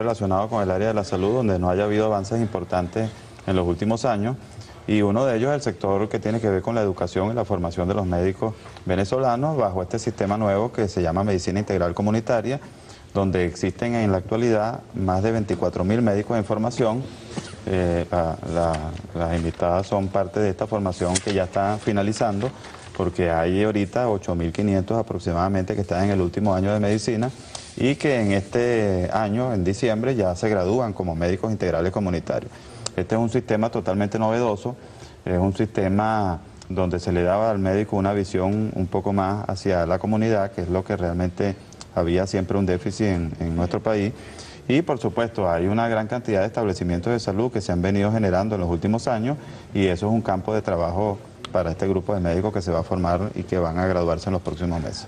relacionado con el área de la salud, donde no haya habido avances importantes en los últimos años. Y uno de ellos es el sector que tiene que ver con la educación y la formación de los médicos venezolanos bajo este sistema nuevo que se llama Medicina Integral Comunitaria, donde existen en la actualidad más de 24 mil médicos en formación. Eh, las invitadas son parte de esta formación que ya está finalizando, porque hay ahorita 8.500 aproximadamente que están en el último año de medicina y que en este año, en diciembre, ya se gradúan como médicos integrales comunitarios. Este es un sistema totalmente novedoso, es un sistema donde se le daba al médico una visión un poco más hacia la comunidad, que es lo que realmente había siempre un déficit en, nuestro país. Y por supuesto hay una gran cantidad de establecimientos de salud que se han venido generando en los últimos años y eso es un campo de trabajo para este grupo de médicos que se va a formar y que van a graduarse en los próximos meses.